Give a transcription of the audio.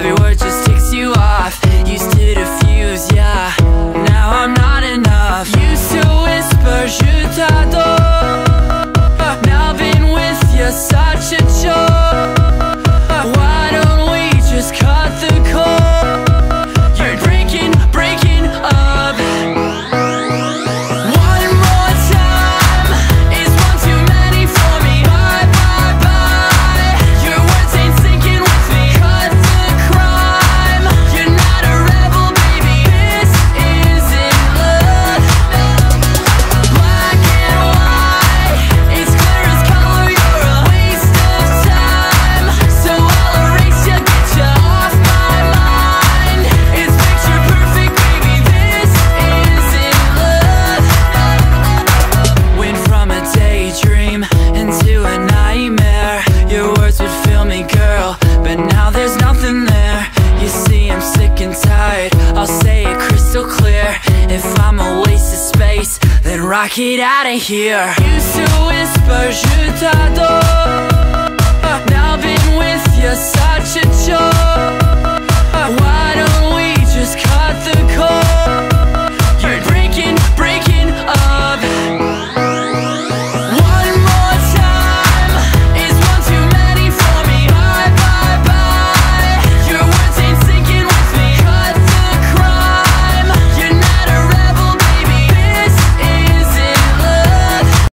every word you but now there's nothing there. You see, I'm sick and tired, I'll say it crystal clear. If I'm a waste of space, then rock it out of here. Used to whisper, je t'adore.